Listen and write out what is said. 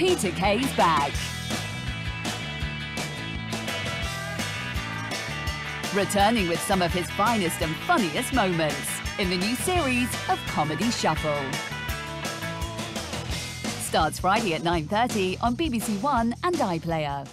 Peter Kay's back. Returning with some of his finest and funniest moments in the new series of Comedy Shuffle. Starts Friday at 9.30 on BBC One and iPlayer.